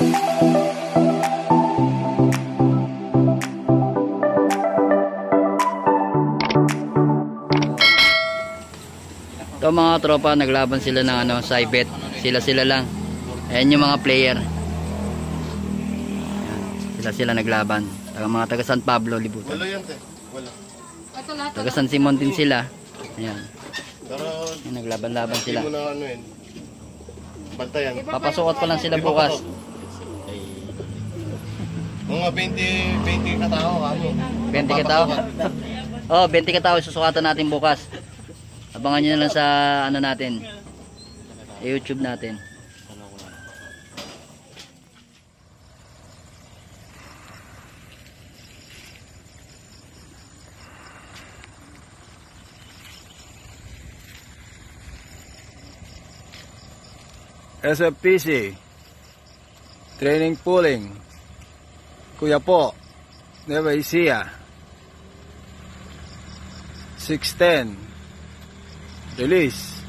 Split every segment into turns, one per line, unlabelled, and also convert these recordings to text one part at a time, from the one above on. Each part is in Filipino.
Ito mga tropa, naglaban sila ng ano, Saibet. Sila-sila lang. Ayan yung mga player. Sila-sila naglaban. Taga mga taga San Pablo, Libutan.
Wala yan, te. Wala.
Taga San Simon din sila. Ayan. Naglaban-laban sila.
ano yun. Bantayan.
Papasukat pa lang sila bukas.
Mga 20, 20 katao kamo.
20 katao. oh, 20 katao susukatan natin bukas. Abangan nyo na lang sa ano natin. YouTube natin.
SFPC, training pooling, Kuya po, Nueva Ecija, 610, release.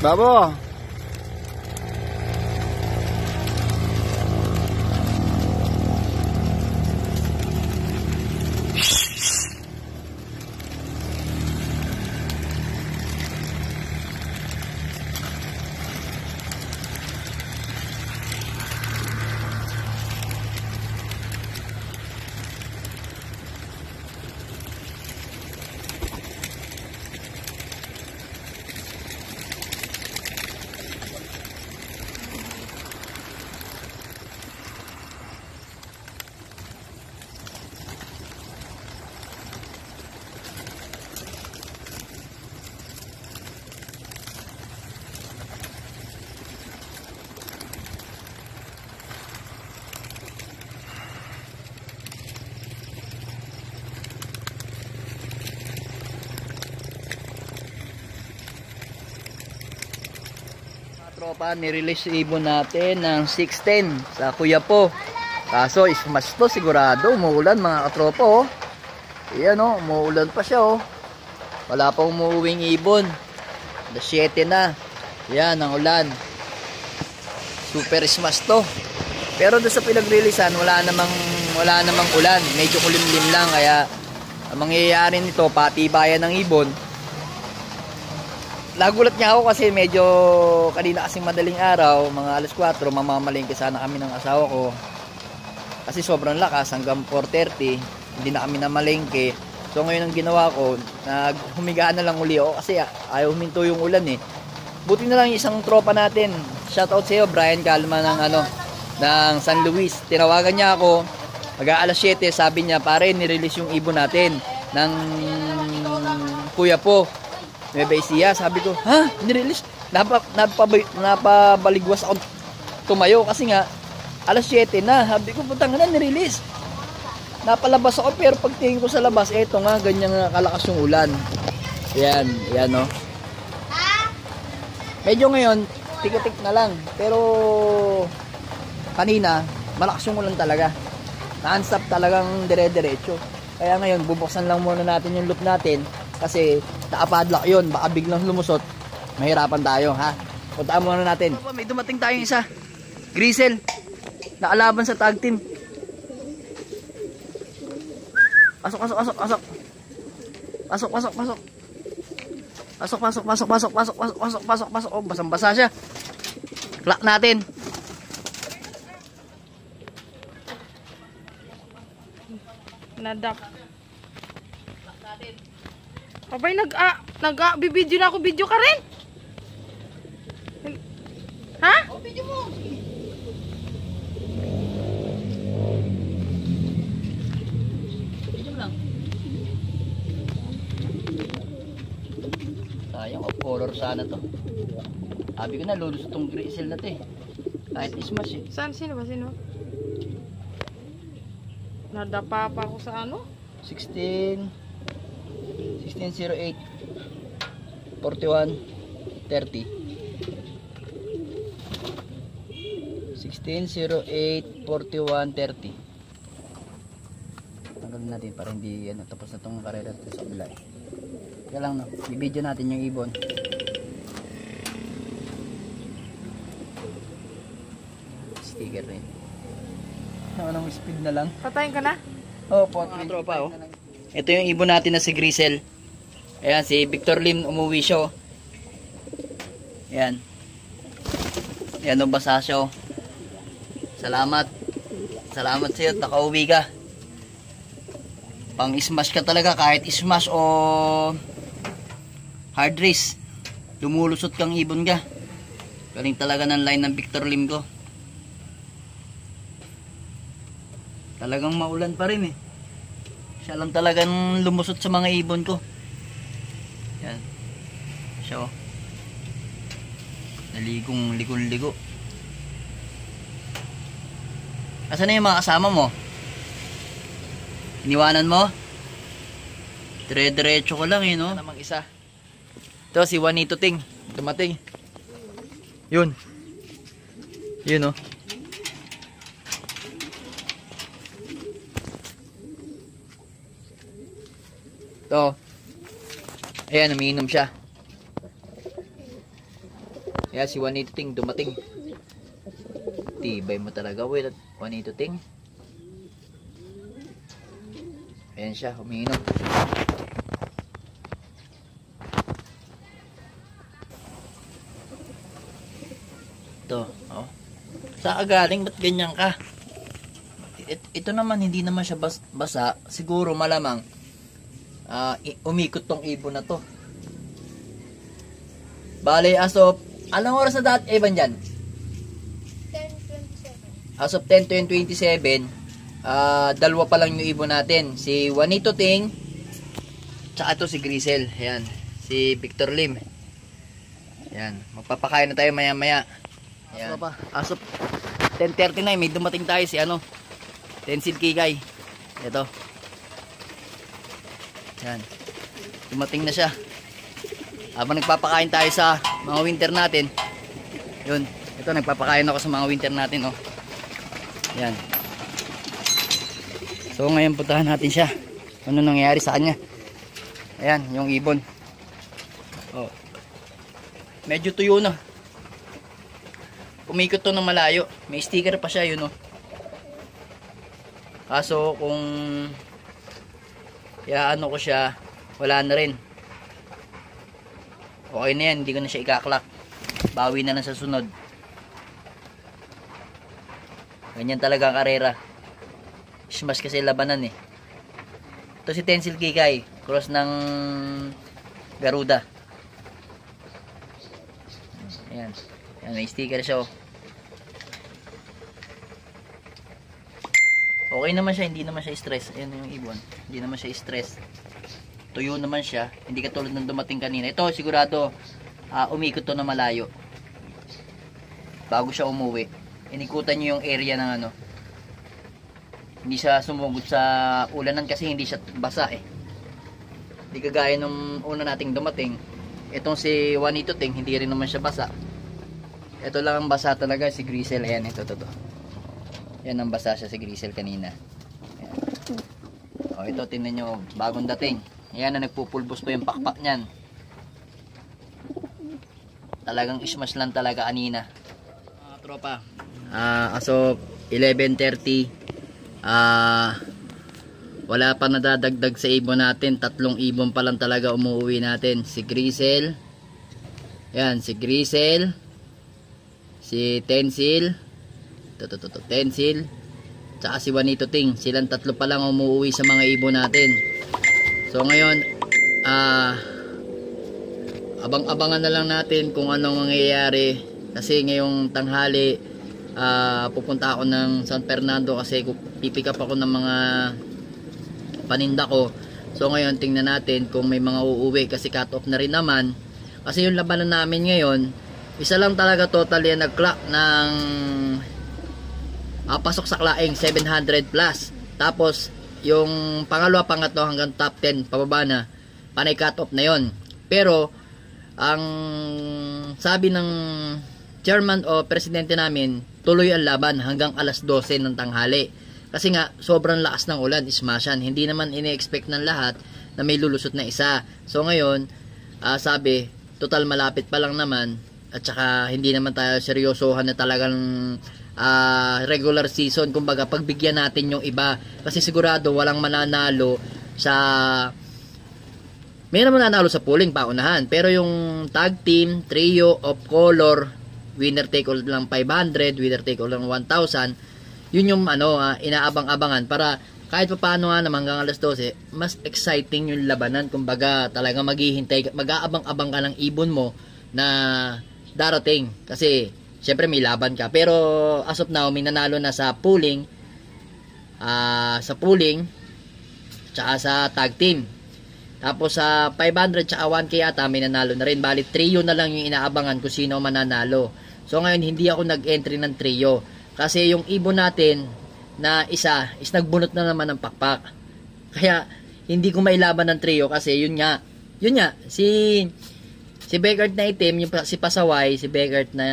Tá
bom. Tropa, nirelease ibon natin ng 610 sa Kuya po. Kaso, ismas to sigurado. Umuulan mga katropa oh. Ayan oh, umuulan pa siya oh. Wala pa umuuwing ibon. Alas 7 na. Ayan, ang ulan. Super smash to. Pero doon sa pinag-releasean, wala namang, wala namang ulan. Medyo kulimlim lang. Kaya, ang mangyayari nito, patibayan ng ibon, Nagulat niya ako kasi medyo kanina kasing madaling araw, mga alas 4, mamamalingki sana kami ng asawa ko. Kasi sobrang lakas hanggang 4.30, hindi na kami namalingki. So ngayon ang ginawa ko, naghumigaan na lang uli ako kasi ayaw huminto yung ulan eh. Buti na lang isang tropa natin. Shoutout sa iyo, Brian Calma ng ano, ng San Luis. Tinawagan niya ako, mag alas 7, sabi niya, pare, nirelease yung ibon natin ng Kuya po. Nueva Ecija, sabi ko, ha? Nirelease? Napa, napabay, napabaligwas ako tumayo kasi nga, alas 7 na. Sabi ko, putang na, nirelease. Napalabas ako pero pagtingin ko sa labas, eto nga, ganyan nga kalakas yung ulan. Yan, yan no. Medyo ngayon, tikitik na lang. Pero, kanina, malakas yung ulan talaga. Non-stop talagang dire-diretso. Kaya ngayon, bubuksan lang muna natin yung loop natin kasi nakapadlock yun. Baka biglang lumusot, mahirapan tayo, ha? Puntaan muna natin. May dumating tayong isa. Grisel. Nakalaban sa tag team. Pasok, pasok, pasok, pasok. Pasok, pasok, pasok. Pasok, pasok, pasok, pasok, pasok, pasok, pasok, pasok, pasok. Oh, basang-basa siya. Clock natin.
Nadak. Abay, nag, ah, nag, ah, bibidyo na ako, video ka rin. Ha?
Video mo lang. Sayang, off color sana to. Sabi ko na, lulus itong grisel na to eh. Kahit smash eh.
Saan? Sino ba? Sino? Nadapa pa ako sa ano?
16 1608 41 30 1608 41 30 Tanggalin natin para hindi ano, tapos na tong karera dito sa eh. Kaya lang no, i-video natin yung ibon. Sticker rin. Ano, anong speed na lang?
Patayin ka na?
Opo, mga tropa oh. Ito yung ibon natin na si Grisel. Ayan, si Victor Lim umuwi siya oh. Ayan. Ayan ang basa siya oh. Salamat. Salamat sa'yo nakauwi ka. Pang smash ka talaga kahit smash o hard race. Lumulusot kang ibon ka. Galing talaga ng line ng Victor Lim ko. Talagang maulan pa rin eh. Siya lang talagang lumusot sa mga ibon ko. Yan. Siya oh. Naligong ligon-ligo. Asan na yung mga kasama mo? Iniwanan mo? Dire-diretso ko lang eh, no? Namang isa. Ito, si Juanito Ting. Dumating. Yun. Yun, oh. Ito. Ayan, umiinom siya. Ayan, si Juanito Ting dumating. Tibay mo talaga, Will. Juanito Ting. Ayan siya, umiinom. Ito, oh. Ka galing? Ba't ganyan ka? It- ito naman, hindi naman siya bas- basa. Siguro malamang i- umikot tong ibon na to. Bale, as of, anong oras na dati, Evan dyan?
10.27.
As of 10 to 27, ah, dalawa pa lang yung ibon natin. Si Juanito Ting, tsaka to si Grisel. Ayan, si Victor Lim. Ayan, magpapakain na tayo maya maya. Ayan. As of 10.39, may dumating tayo si ano, Tensil Kikay. Ito. Yan. Dumating na siya. Habang nagpapakain tayo sa mga winter natin. Yun. Ito, nagpapakain ako sa mga winter natin, oh. Yan. So, ngayon puntahan natin siya. Ano nangyayari sa kanya. Ayan, yung ibon. Oh. Medyo tuyo na. Umikot to ng malayo. May sticker pa siya, yun, oh. Kaso, kung ano ko siya, wala na rin. Okay na yan, hindi ko na siya ikaklak. Bawi na lang sa sunod. Ganyan talaga ang karera. Smash kasi labanan eh. Ito si Tensil Kikay, cross ng Garuda. Ayan. Ayan, may sticker siya oh. Okay naman siya, hindi naman siya stress. Ayan yung ibon. Hindi naman siya stress. Tuyo naman siya. Hindi katulad ng dumating kanina. Ito, sigurado, ah, umikot to na malayo. Bago siya umuwi. Inikutan niyo yung area ng ano. Hindi siya sumugod sa ulanan kasi hindi siya basa eh. Hindi kagaya nung una nating dumating. Itong si Juanito Ting, hindi rin naman siya basa. Ito lang ang basa talaga, si Grisel. Ayan, ito, ito, ito. Yan ang basa siya si Grisel kanina. Ayan. O ito, tingnan nyo, bagong dating. Ayan na nagpupulbos pa yung pakpak niyan. Talagang ismash lang talaga kanina. Mga tropa. Ah, as of 11.30, ah, wala pa nadadagdag sa ibon natin. Tatlong ibon pa lang talaga umuwi natin. Si Grisel. Yan, si Grisel. Si Tensil. Ito. Tensil. Tsaka si Juanito Ting. Silang tatlo pa lang umuwi sa mga ibon natin. So ngayon, ah, abang-abangan na lang natin kung anong mangyayari Kasi ngayong tanghali, ah, pupunta ako ng San Fernando kasi pipick up ako ng mga paninda ko. So ngayon, tingnan natin kung may mga uuwi kasi cut off na rin naman. Kasi yung labanan namin ngayon, isa lang talaga total yan nag-clock ng ah, pasok sa klaing 700 plus. Tapos yung pangalawa, pangatlo hanggang top 10 pababa na, panay cut off na yon. Pero ang sabi ng chairman o presidente namin, tuloy ang laban hanggang alas 12 ng tanghali. Kasi nga, sobrang lakas ng ulan, ismasyan. Hindi naman ini-expect ng lahat na may lulusot na isa. So ngayon, ah, sabi, total malapit pa lang naman, at saka hindi naman tayo seryosohan na talagang ah, regular season. Kumbaga, pagbigyan natin yung iba. Kasi sigurado, walang mananalo sa may naman nanalo sa pooling paunahan. Pero yung tag team, trio, of color, winner take all lang 500, winner take all lang 1,000. Yun yung ano, ah, inaabang-abangan para kahit pa paano nga naman hanggang alas 12, mas exciting yung labanan. Kumbaga, talaga maghihintay, mag-aabang-abang ka ng ibon mo na darating. Kasi, syempre may laban ka. Pero, as of now, may nanalo na sa pooling, ah, sa pooling, tsaka sa tag team. Tapos sa 500 tsaka 1K ata may nanalo na rin. Bali, trio na lang yung inaabangan kung sino mananalo. So ngayon, hindi ako nag-entry ng trio. Kasi yung ibon natin na isa is nagbunot na naman ng pakpak. Kaya, hindi ko mailaban ng trio kasi yun nga, yun nga, si si Beckert na itim, yung, si Pasaway, si Beckert na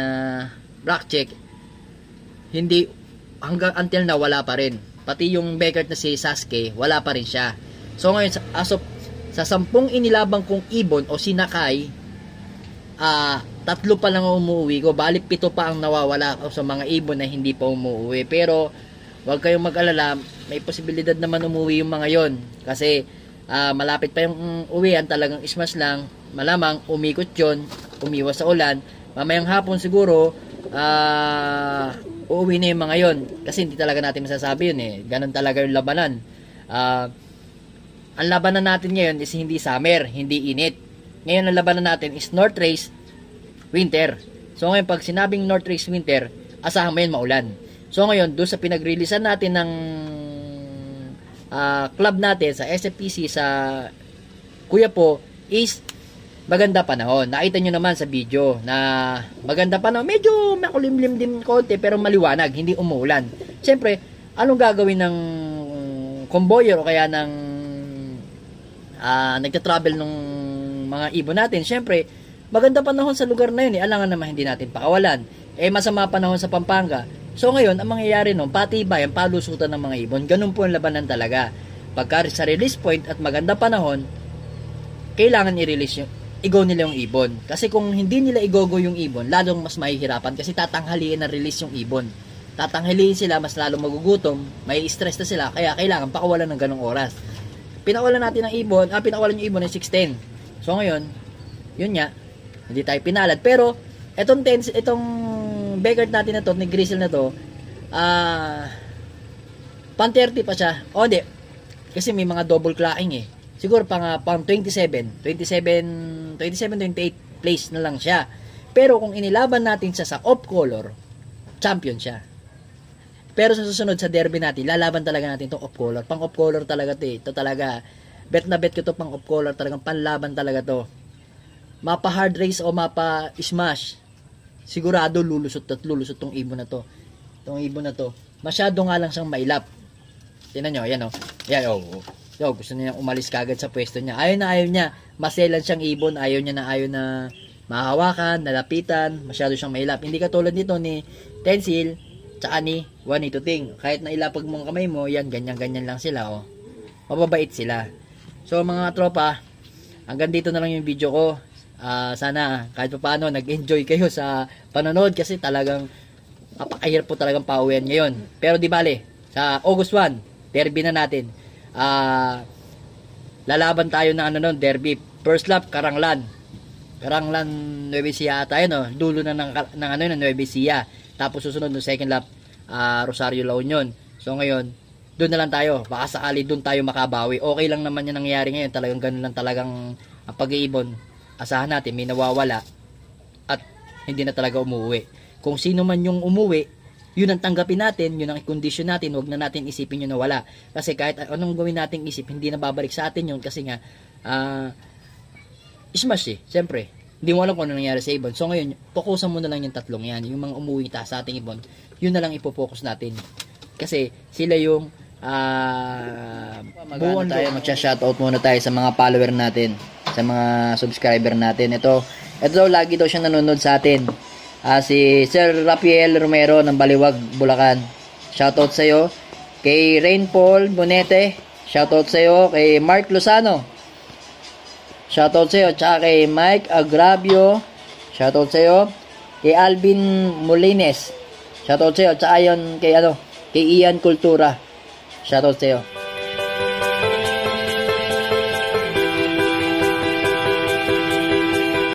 black check, hindi, hanggang until na wala pa rin. Pati yung Beckert na si Sasuke, wala pa rin siya. So ngayon, as of sa sampung inilabang kong ibon o sinakay, ah tatlo pa lang ang umuwi ko. Bali, pito pa ang nawawala ako sa mga ibon na hindi pa umuwi. Pero, huwag kayong mag-alala, may posibilidad naman umuwi yung mga yon Kasi, ah, malapit pa yung uwian, talagang ismas lang. Malamang, umikot yon umiwas sa ulan. Mamayang hapon siguro, ah, uuwi na yung mga yon Kasi hindi talaga natin masasabi yun eh. Ganon talaga yung labanan. Ah, ang labanan natin ngayon is hindi summer, hindi init. Ngayon ang labanan natin is North Race Winter. So ngayon pag sinabing North Race Winter, asahan mo yun maulan. So ngayon, doon sa pinag-releasean natin ng ah, club natin sa SFPC sa Kuya po is maganda panahon. Nakita nyo naman sa video na maganda panahon. Medyo makulimlim din konti pero maliwanag, hindi umuulan. Siyempre, anong gagawin ng convoyer o kaya ng ah nagta-travel nung mga ibon natin? Siyempre, maganda panahon sa lugar na yun. Eh. Alangan naman hindi natin pakawalan. Eh, masama panahon sa Pampanga. So ngayon, ang mangyayari nun, patibay ang palusutan ng mga ibon. Ganun po ang labanan talaga. Pagka sa release point at maganda panahon, kailangan i-release yung i-go nila yung ibon. Kasi kung hindi nila i-go-go yung ibon, lalong mas mahihirapan kasi tatanghaliin na release yung ibon. Tatanghaliin sila, mas lalong magugutom, may stress na sila, kaya kailangan pakawalan ng ganong oras. Pinakawalan natin ng ibon, ah, pinakawalan yung ibon ng 610. So ngayon, yun nga, hindi tayo pinalad. Pero, etong, tens, itong Beckert natin na to, ni Grizzle na to, ah, pan 30 pa siya. O, hindi. Kasi may mga double clacking eh. Siguro pang, ah, pang 27, 27, 27, 28 place na lang siya. Pero kung inilaban natin siya sa off color, champion siya. Pero sa susunod sa derby natin, lalaban talaga natin itong off color. Pang off color talaga to eh. Ito talaga, bet na bet ko to pang off color. Talagang panlaban talaga to. Mapa hard race o mapa smash. Sigurado lulusot at lulusot tong ibon na to. Tong ibon na to. Masyado nga lang siyang mailap. Tingnan nyo, ayan o. Ayan, oh. oh. Yo, gusto niya umalis kagad sa pwesto niya. Ayaw na ayaw niya. Maselan siyang ibon. Ayaw niya na ayaw na mahawakan, nalapitan. Masyado siyang mailap. Hindi katulad nito ni Tensil, tsaka ni Juanito Ting. Kahit na ilapag mong kamay mo, yan, ganyan-ganyan lang sila, oh. Mababait sila. So, mga tropa, hanggang dito na lang yung video ko. Ah, sana, kahit pa paano, nag-enjoy kayo sa panonood kasi talagang napakahirap po talagang pauwian ngayon. Pero di bale, sa August 1, derby na natin. Ah, lalaban tayo ng ano nun, derby. First lap, Karanglan. Karanglan, Nueva Ecija ata yun, oh. dulo na ng, ng ano yun, ng Nueva Ecija. Tapos susunod no second lap, ah, Rosario La Union. So ngayon, doon na lang tayo. Baka sakali doon tayo makabawi. Okay lang naman yung nangyayari ngayon. Talagang ganun lang talagang ang pag-iibon. Asahan natin, may nawawala. At
hindi na talaga umuwi. Kung sino man yung umuwi, yun ang tanggapin natin, yun ang kondisyon natin, huwag na natin isipin yun na wala. Kasi kahit anong gawin nating isip, hindi na babalik sa atin yun kasi nga, ah, smash eh, siyempre. Hindi mo alam kung ano nangyari sa ibon. So ngayon, fokusan mo na lang yung tatlong yan. Yung mga umuwi ta sa ating ibon, yun na lang ipopokus natin. Kasi sila yung ah
Mag-ano tayo, magsha-shoutout muna tayo sa mga follower natin, sa mga subscriber natin. Ito, ito daw lagi daw siya nanonood sa atin. Ah, si Sir Rafael Romero ng Baliwag, Bulacan. Shoutout sa iyo. Kay Rain Paul Bonete, shoutout sa iyo. Kay Mark Lozano, shoutout sa iyo. Tsaka kay Mike Agravio, shoutout sa iyo. Kay Alvin Molines, shoutout sa iyo. Tsaka yun kay ano, kay Ian Cultura. Shoutout sa iyo.